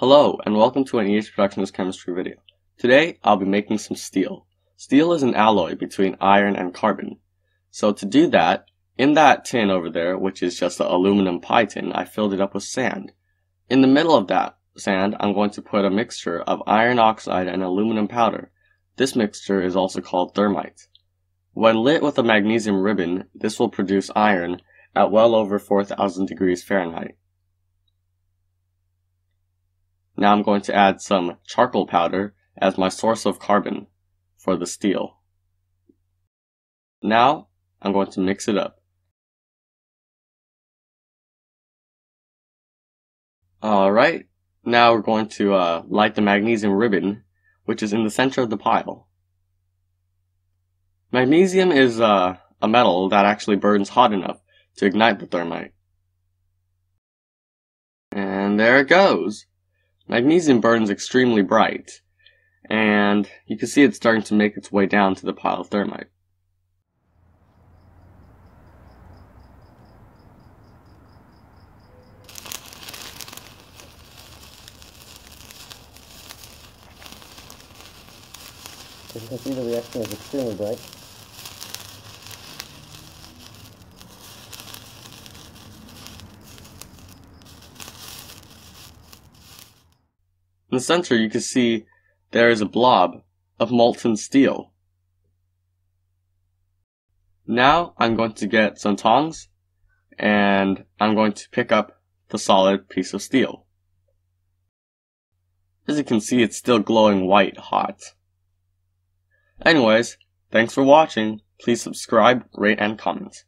Hello, and welcome to an EH Productions chemistry video. Today, I'll be making some steel. Steel is an alloy between iron and carbon. So to do that, in that tin over there, which is just an aluminum pie tin, I filled it up with sand. In the middle of that sand, I'm going to put a mixture of iron oxide and aluminum powder. This mixture is also called thermite. When lit with a magnesium ribbon, this will produce iron at well over 4000 degrees Fahrenheit. Now I'm going to add some charcoal powder as my source of carbon for the steel. Now I'm going to mix it up. Alright, now we're going to uh, light the magnesium ribbon, which is in the center of the pile. Magnesium is uh, a metal that actually burns hot enough to ignite the thermite. And there it goes. Magnesium burns extremely bright, and you can see it's starting to make its way down to the pile of thermite. As you can see, the reaction is extremely bright. In the center, you can see there is a blob of molten steel. Now I'm going to get some tongs and I'm going to pick up the solid piece of steel. As you can see, it's still glowing white hot. Anyways, thanks for watching. Please subscribe, rate, and comment.